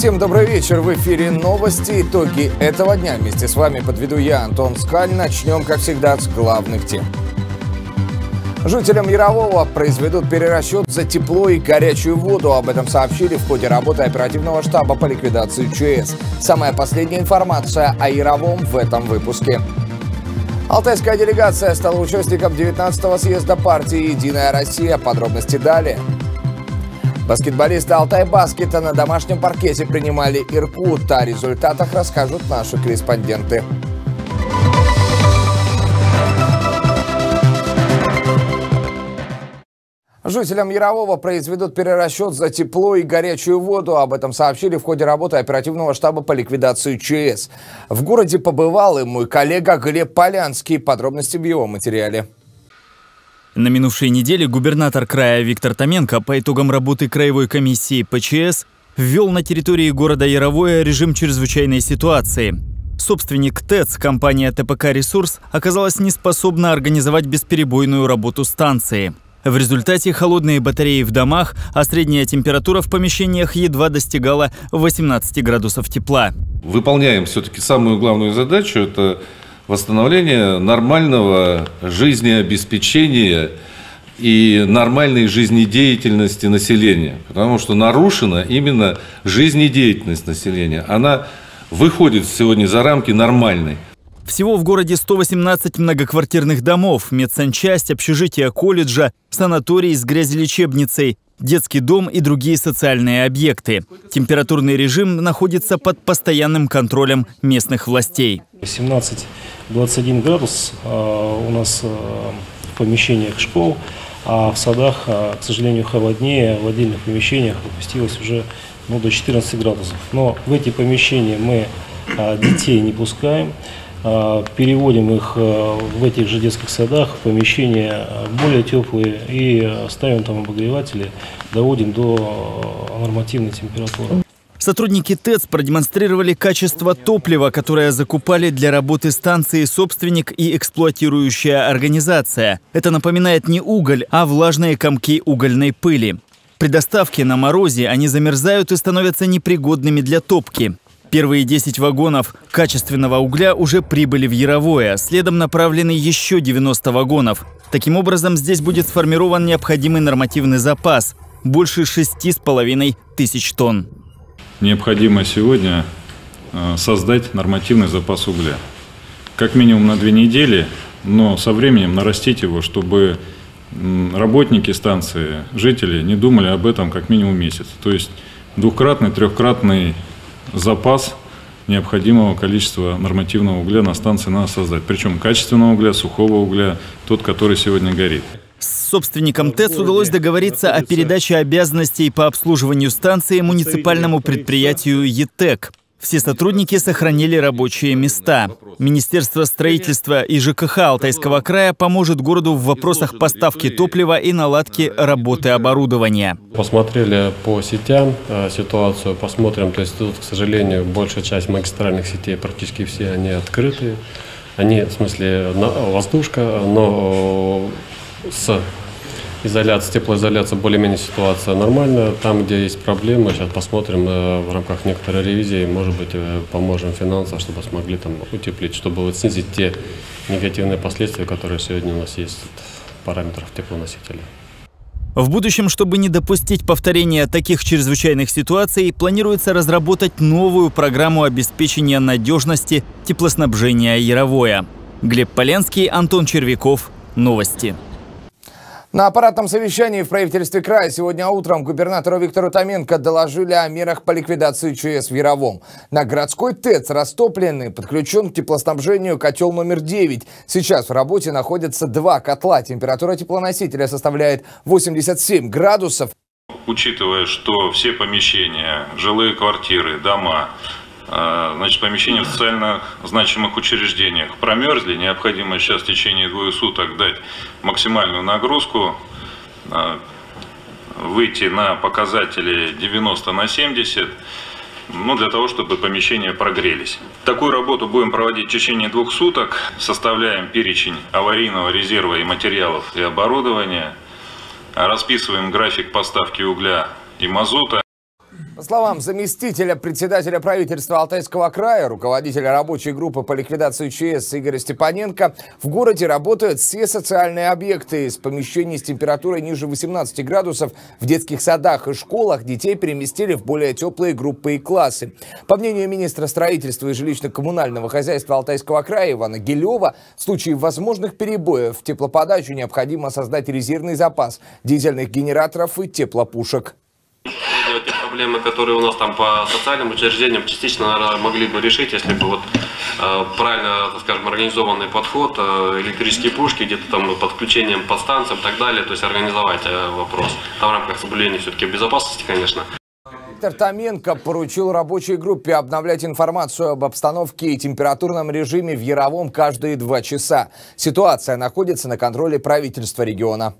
Всем добрый вечер. В эфире новости. Итоги этого дня. Вместе с вами подведу я, Антон Скаль. Начнем, как всегда, с главных тем. Жителям Ярового произведут перерасчет за тепло и горячую воду. Об этом сообщили в ходе работы оперативного штаба по ликвидации ЧС. Самая последняя информация о Яровом в этом выпуске. Алтайская делегация стала участником 19-го съезда партии «Единая Россия». Подробности далее. Баскетболисты Алтай Баскета на домашнем паркете принимали Иркут. О результатах расскажут наши корреспонденты. Жителям Ярового произведут перерасчет за тепло и горячую воду. Об этом сообщили в ходе работы оперативного штаба по ликвидации ЧС. В городе побывал и мой коллега Глеб Полянский. Подробности в его материале. На минувшей неделе губернатор края Виктор Томенко по итогам работы краевой комиссии ПЧС ввел на территории города Яровое режим чрезвычайной ситуации. Собственник ТЭЦ, компания ТПК «Ресурс», оказалась не способна организовать бесперебойную работу станции. В результате холодные батареи в домах, а средняя температура в помещениях едва достигала 18 градусов тепла. Выполняем все-таки самую главную задачу – это восстановление нормального жизнеобеспечения и нормальной жизнедеятельности населения. Потому что нарушена именно жизнедеятельность населения. Она выходит сегодня за рамки нормальной. Всего в городе 118 многоквартирных домов, медсанчасть, общежитие колледжа, санаторий с грязелечебницей, детский дом и другие социальные объекты. Температурный режим находится под постоянным контролем местных властей. 17-21 градус э, у нас э, в помещениях школ, а в садах, э, к сожалению, холоднее, в отдельных помещениях опустилось уже ну, до 14 градусов. Но в эти помещения мы детей не пускаем. Переводим их в этих же детских садах в помещения более теплые и ставим там обогреватели, доводим до нормативной температуры. Сотрудники ТЭЦ продемонстрировали качество топлива, которое закупали для работы станции собственник и эксплуатирующая организация. Это напоминает не уголь, а влажные комки угольной пыли. При доставке на морозе они замерзают и становятся непригодными для топки. Первые 10 вагонов качественного угля уже прибыли в Яровое, следом направлены еще 90 вагонов. Таким образом, здесь будет сформирован необходимый нормативный запас – больше 6,5 тысяч тонн необходимо сегодня э, создать нормативный запас угля. Как минимум на две недели, но со временем нарастить его, чтобы работники станции, жители не думали об этом как минимум месяц. То есть двухкратный, трехкратный запас необходимого количества нормативного угля на станции надо создать. Причем качественного угля, сухого угля, тот, который сегодня горит собственникам ТЭЦ удалось договориться о передаче обязанностей по обслуживанию станции муниципальному предприятию ЕТЭК. Все сотрудники сохранили рабочие места. Министерство строительства и ЖКХ Алтайского края поможет городу в вопросах поставки топлива и наладки работы оборудования. Посмотрели по сетям э, ситуацию, посмотрим. То есть тут, к сожалению, большая часть магистральных сетей, практически все они открыты. Они, в смысле, воздушка, но с изоляцией, теплоизоляцией более-менее ситуация нормальная. Там, где есть проблемы, сейчас посмотрим э, в рамках некоторой ревизии, может быть, э, поможем финансово, чтобы смогли там утеплить, чтобы вот снизить те негативные последствия, которые сегодня у нас есть параметров теплоносителя. В будущем, чтобы не допустить повторения таких чрезвычайных ситуаций, планируется разработать новую программу обеспечения надежности теплоснабжения Яровое. Глеб Поленский, Антон Червяков. Новости. На аппаратном совещании в правительстве края сегодня утром губернатору Виктору Томенко доложили о мерах по ликвидации ЧС в Яровом. На городской ТЭЦ растопленный, подключен к теплоснабжению котел номер 9. Сейчас в работе находятся два котла. Температура теплоносителя составляет 87 градусов. Учитывая, что все помещения, жилые квартиры, дома значит, помещения в социально значимых учреждениях промерзли, необходимо сейчас в течение двое суток дать максимальную нагрузку. А, выйти на показатели 90 на 70, ну, для того, чтобы помещения прогрелись. Такую работу будем проводить в течение двух суток. Составляем перечень аварийного резерва и материалов и оборудования. Расписываем график поставки угля и мазута. По словам заместителя председателя правительства Алтайского края, руководителя рабочей группы по ликвидации ЧС Игоря Степаненко, в городе работают все социальные объекты. Из помещений с температурой ниже 18 градусов в детских садах и школах детей переместили в более теплые группы и классы. По мнению министра строительства и жилищно-коммунального хозяйства Алтайского края Ивана Гелева, в случае возможных перебоев в теплоподачу необходимо создать резервный запас дизельных генераторов и теплопушек проблемы, которые у нас там по социальным учреждениям частично, наверное, могли бы решить, если бы вот э, правильно, скажем, организованный подход, э, электрические пушки, где-то там подключением подстанциям и так далее, то есть организовать э, вопрос. Там в рамках соблюдения все-таки безопасности, конечно. Виктор Томенко поручил рабочей группе обновлять информацию об обстановке и температурном режиме в Яровом каждые два часа. Ситуация находится на контроле правительства региона.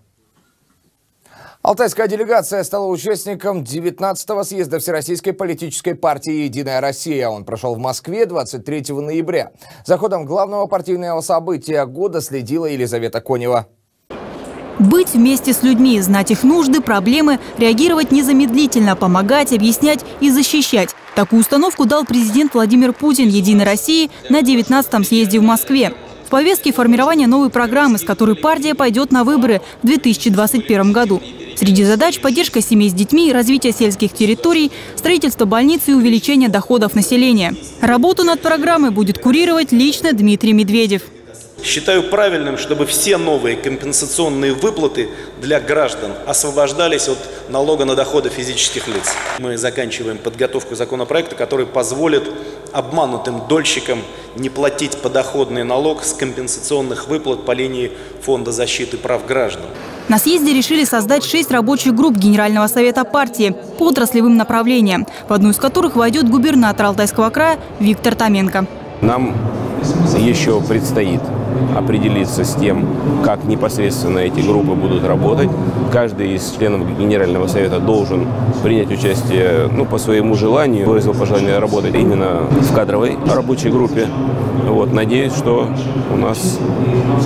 Алтайская делегация стала участником 19-го съезда Всероссийской политической партии «Единая Россия». Он прошел в Москве 23 ноября. За ходом главного партийного события года следила Елизавета Конева. Быть вместе с людьми, знать их нужды, проблемы, реагировать незамедлительно, помогать, объяснять и защищать. Такую установку дал президент Владимир Путин «Единой России» на 19-м съезде в Москве. В повестке формирование новой программы, с которой партия пойдет на выборы в 2021 году. Среди задач – поддержка семей с детьми, развитие сельских территорий, строительство больниц и увеличение доходов населения. Работу над программой будет курировать лично Дмитрий Медведев. Считаю правильным, чтобы все новые компенсационные выплаты для граждан освобождались от налога на доходы физических лиц. Мы заканчиваем подготовку законопроекта, который позволит обманутым дольщикам не платить подоходный налог с компенсационных выплат по линии Фонда защиты прав граждан. На съезде решили создать шесть рабочих групп Генерального совета партии по отраслевым направлениям, в одну из которых войдет губернатор Алтайского края Виктор Томенко. Нам еще предстоит определиться с тем, как непосредственно эти группы будут работать. Каждый из членов Генерального совета должен принять участие ну, по своему желанию. Выразил пожелание работать именно в кадровой рабочей группе. Вот, надеюсь, что у нас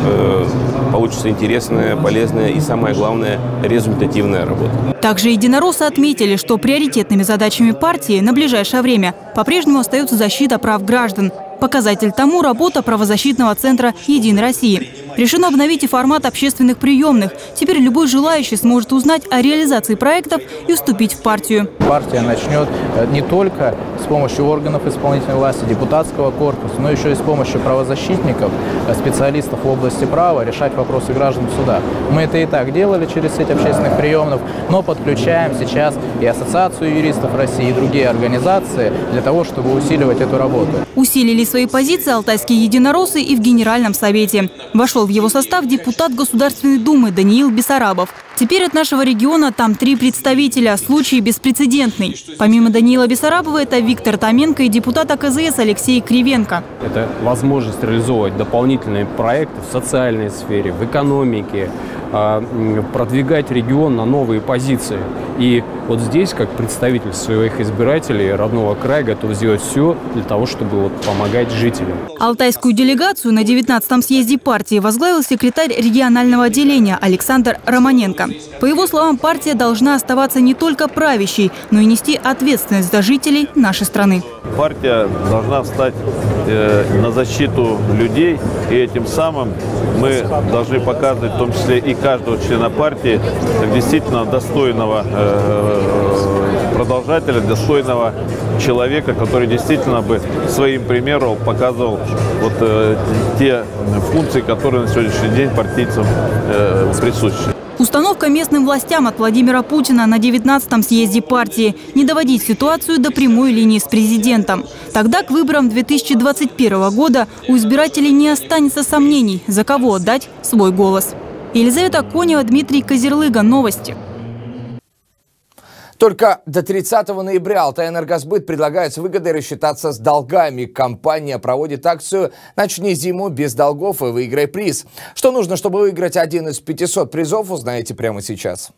э, получится интересная, полезная и, самое главное, результативная работа. Также единороссы отметили, что приоритетными задачами партии на ближайшее время по-прежнему остается защита прав граждан. Показатель тому – работа правозащитного центра «Единой России». Решено обновить и формат общественных приемных. Теперь любой желающий сможет узнать о реализации проектов и вступить в партию. Партия начнет э, не только с помощью органов исполнительной власти, депутатского корпуса, но еще и с помощью правозащитников, э, специалистов в области права решать вопросы граждан в судах. Мы это и так делали через сеть общественных приемных, но подключаем сейчас и Ассоциацию юристов России, и другие организации для того, чтобы усиливать эту работу. Усилили свои позиции алтайские единороссы и в Генеральном совете. Вошел в его состав депутат Государственной Думы Даниил Бессарабов. Теперь от нашего региона там три представителя. Случай беспрецедентный. Помимо Даниила Бессарабова, это Виктор Томенко и депутат АКЗС Алексей Кривенко. Это возможность реализовывать дополнительные проекты в социальной сфере, в экономике, продвигать регион на новые позиции. И вот здесь, как представитель своих избирателей родного края, готов сделать все для того, чтобы вот помогать жителям. Алтайскую делегацию на 19-м съезде партии возглавил секретарь регионального отделения Александр Романенко. По его словам, партия должна оставаться не только правящей, но и нести ответственность за жителей нашей страны. Партия должна встать э, на защиту людей, и этим самым мы должны показывать, в том числе и каждого члена партии, действительно достойного э, продолжателя, достойного человека, который действительно бы своим примером показывал вот э, те функции, которые на сегодняшний день партийцам э, присущи. Установка местным властям от Владимира Путина на 19-м съезде партии – не доводить ситуацию до прямой линии с президентом. Тогда к выборам 2021 года у избирателей не останется сомнений, за кого отдать свой голос. Елизавета Конева, Дмитрий Козерлыга. Новости. Только до 30 ноября Алтайэнергосбыт предлагает с выгодой рассчитаться с долгами. Компания проводит акцию «Начни зиму без долгов и выиграй приз». Что нужно, чтобы выиграть один из 500 призов, узнаете прямо сейчас.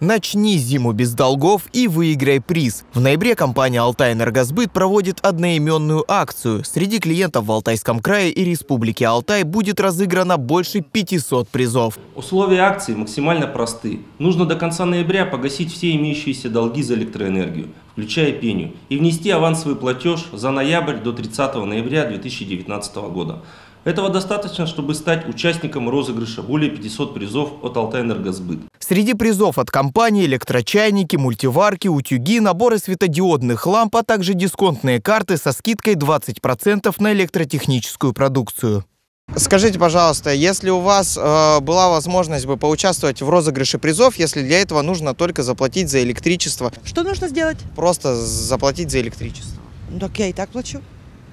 Начни зиму без долгов и выиграй приз. В ноябре компания «Алтай Энергосбыт» проводит одноименную акцию. Среди клиентов в Алтайском крае и Республике Алтай будет разыграно больше 500 призов. Условия акции максимально просты. Нужно до конца ноября погасить все имеющиеся долги за электроэнергию, включая пеню, и внести авансовый платеж за ноябрь до 30 ноября 2019 года. Этого достаточно, чтобы стать участником розыгрыша более 500 призов от «Алтайэнергосбыт». Среди призов от компании электрочайники, мультиварки, утюги, наборы светодиодных ламп, а также дисконтные карты со скидкой 20% на электротехническую продукцию. Скажите, пожалуйста, если у вас э, была возможность бы поучаствовать в розыгрыше призов, если для этого нужно только заплатить за электричество? Что нужно сделать? Просто заплатить за электричество. Ну так я и так плачу.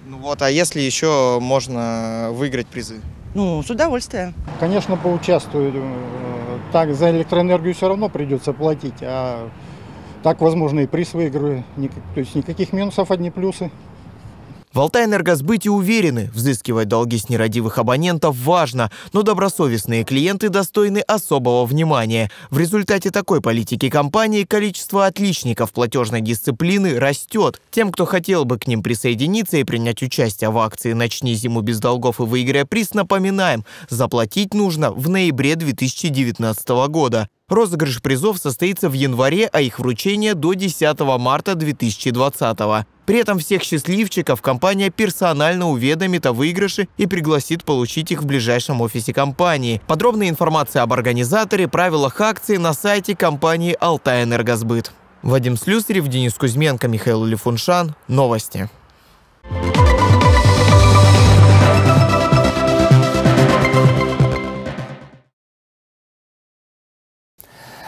Ну вот, а если еще можно выиграть призы? Ну, с удовольствием. Конечно, поучаствую. Э, так, за электроэнергию все равно придется платить, а так, возможно, и приз выиграю. То есть никаких минусов, одни плюсы. В Алтайэнергосбыте уверены, взыскивать долги с нерадивых абонентов важно, но добросовестные клиенты достойны особого внимания. В результате такой политики компании количество отличников платежной дисциплины растет. Тем, кто хотел бы к ним присоединиться и принять участие в акции «Начни зиму без долгов и выиграй приз», напоминаем, заплатить нужно в ноябре 2019 года. Розыгрыш призов состоится в январе, а их вручение до 10 марта 2020. При этом всех счастливчиков компания персонально уведомит о выигрыше и пригласит получить их в ближайшем офисе компании. Подробная информация об организаторе, правилах акции на сайте компании «Алтай Энергосбыт». Вадим Слюсарев, Денис Кузьменко, Михаил Лифуншан. Новости.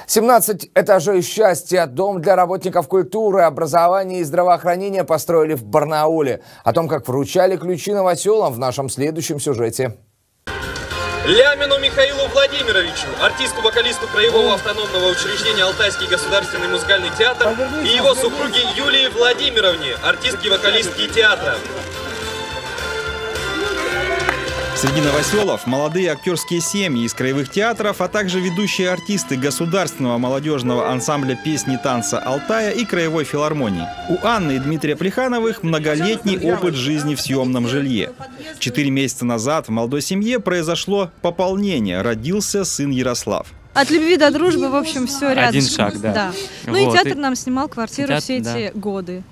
17 этажей счастья, дом для работников культуры, образования и здравоохранения построили в Барнауле. О том, как вручали ключи новоселам в нашем следующем сюжете. Лямину Михаилу Владимировичу, артисту-вокалисту Краевого автономного учреждения Алтайский государственный музыкальный театр и его супруге Юлии Владимировне, артистки вокалистки театра. Среди новоселов молодые актерские семьи из краевых театров, а также ведущие артисты Государственного молодежного ансамбля песни танца «Алтая» и Краевой филармонии. У Анны и Дмитрия Плехановых многолетний опыт жизни в съемном жилье. Четыре месяца назад в молодой семье произошло пополнение. Родился сын Ярослав. От любви до дружбы, в общем, все рядом. Один шаг, да. да. Ну вот. и театр нам снимал квартиру театр, все эти да. годы.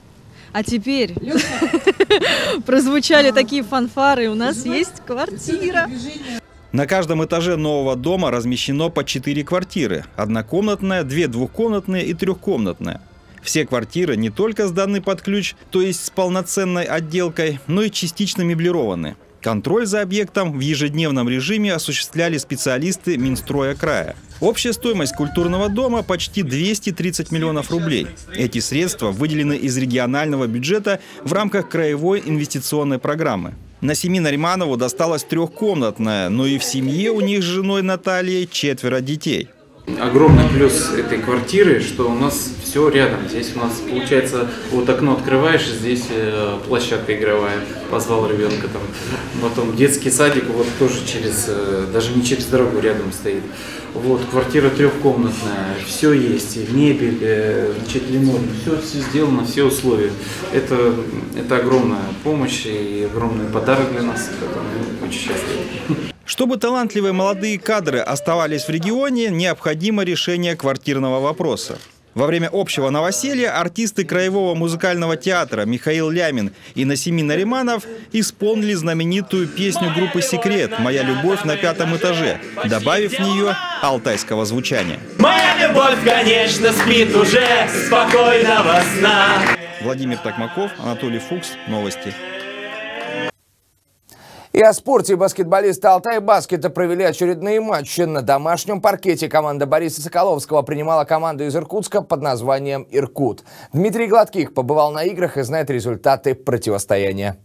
А теперь прозвучали такие фанфары, у нас есть квартира. На каждом этаже нового дома размещено по 4 квартиры. Однокомнатная, две двухкомнатные и трехкомнатная. Все квартиры не только сданы под ключ, то есть с полноценной отделкой, но и частично меблированы. Контроль за объектом в ежедневном режиме осуществляли специалисты Минстроя края. Общая стоимость культурного дома почти 230 миллионов рублей. Эти средства выделены из регионального бюджета в рамках краевой инвестиционной программы. На семье Нариманову досталась трехкомнатная, но и в семье у них с женой Натальей четверо детей. Огромный плюс этой квартиры, что у нас все рядом. Здесь у нас получается, вот окно открываешь, здесь э, площадка игровая, позвал ребенка там. Потом детский садик вот тоже через, э, даже не через дорогу рядом стоит. Вот, квартира трехкомнатная, все есть, и мебель, э, значит, линолеум, все, все сделано, все условия. Это, это огромная помощь и огромный подарок для нас, мы очень счастливы. Чтобы талантливые молодые кадры оставались в регионе, необходимо решение квартирного вопроса. Во время общего новоселья артисты Краевого музыкального театра Михаил Лямин и Насими Нариманов исполнили знаменитую песню группы «Секрет» «Моя любовь на пятом этаже», добавив в нее алтайского звучания. Моя любовь, конечно, спит уже спокойного сна. Владимир Токмаков, Анатолий Фукс. Новости. И о спорте баскетболисты Алтай Баскета провели очередные матчи. На домашнем паркете команда Бориса Соколовского принимала команду из Иркутска под названием «Иркут». Дмитрий Гладких побывал на играх и знает результаты противостояния.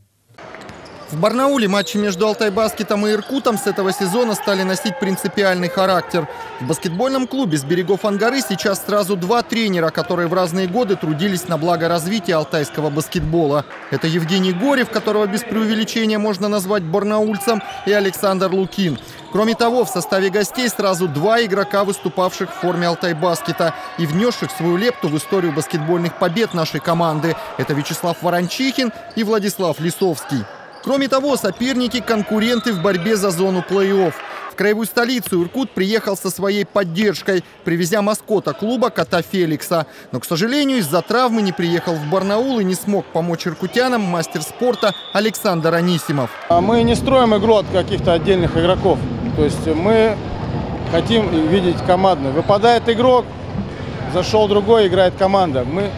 В Барнауле матчи между Алтайбаскетом и Иркутом с этого сезона стали носить принципиальный характер. В баскетбольном клубе с берегов Ангары сейчас сразу два тренера, которые в разные годы трудились на благо развития алтайского баскетбола. Это Евгений Горев, которого без преувеличения можно назвать барнаульцем, и Александр Лукин. Кроме того, в составе гостей сразу два игрока, выступавших в форме Алтайбаскета и внесших свою лепту в историю баскетбольных побед нашей команды. Это Вячеслав Ворончихин и Владислав Лисовский. Кроме того, соперники – конкуренты в борьбе за зону плей-офф. В краевую столицу Иркут приехал со своей поддержкой, привезя маскота клуба кота Феликса. Но, к сожалению, из-за травмы не приехал в Барнаул и не смог помочь иркутянам мастер спорта Александр Анисимов. А Мы не строим игру от каких-то отдельных игроков. То есть мы хотим видеть командную. Выпадает игрок, зашел другой, играет команда. Мы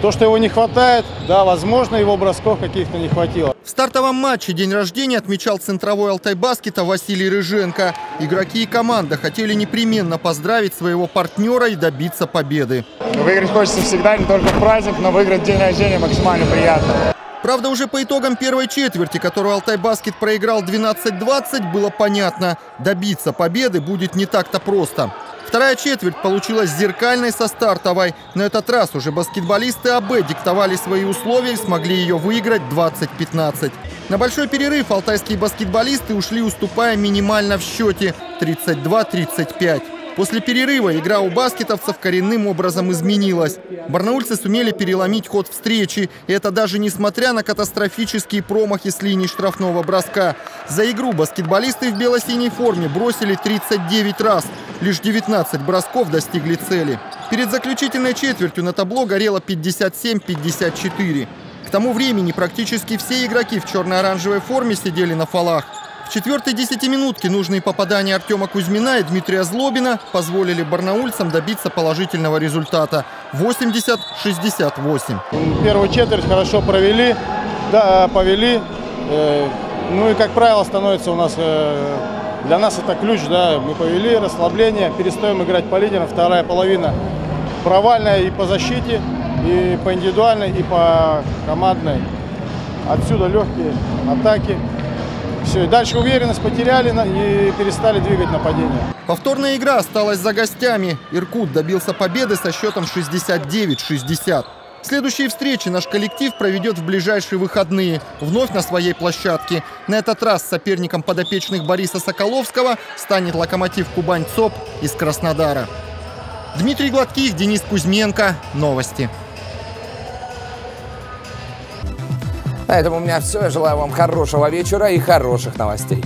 то, что его не хватает, да, возможно, его бросков каких-то не хватило. В стартовом матче день рождения отмечал центровой Алтайбаскета Василий Рыженко. Игроки и команда хотели непременно поздравить своего партнера и добиться победы. Выиграть хочется всегда, не только в праздник, но выиграть день рождения максимально приятно. Правда, уже по итогам первой четверти, которую Алтайбаскет проиграл 12-20, было понятно, добиться победы будет не так-то просто. Вторая четверть получилась зеркальной со стартовой. На этот раз уже баскетболисты АБ диктовали свои условия и смогли ее выиграть 20-15. На большой перерыв алтайские баскетболисты ушли, уступая минимально в счете 32-35. После перерыва игра у баскетовцев коренным образом изменилась. Барнаульцы сумели переломить ход встречи. И это даже несмотря на катастрофические промахи с линии штрафного броска. За игру баскетболисты в бело-синей форме бросили 39 раз. Лишь 19 бросков достигли цели. Перед заключительной четвертью на табло горело 57-54. К тому времени практически все игроки в черно-оранжевой форме сидели на фалах. В четвертой десятиминутке нужные попадания Артема Кузьмина и Дмитрия Злобина позволили барнаульцам добиться положительного результата 80-68. Первую четверть хорошо провели, да, повели. Э, ну и, как правило, становится у нас, э, для нас это ключ, да, мы повели, расслабление, перестаем играть по лидерам. Вторая половина провальная и по защите, и по индивидуальной, и по командной. Отсюда легкие атаки. Все, и дальше уверенность потеряли и перестали двигать нападение. Повторная игра осталась за гостями. Иркут добился победы со счетом 69-60. Следующие встречи наш коллектив проведет в ближайшие выходные, вновь на своей площадке. На этот раз соперником подопечных Бориса Соколовского станет локомотив Кубань-ЦОП из Краснодара. Дмитрий Гладких, Денис Кузьменко. Новости. На этом у меня все. Я желаю вам хорошего вечера и хороших новостей.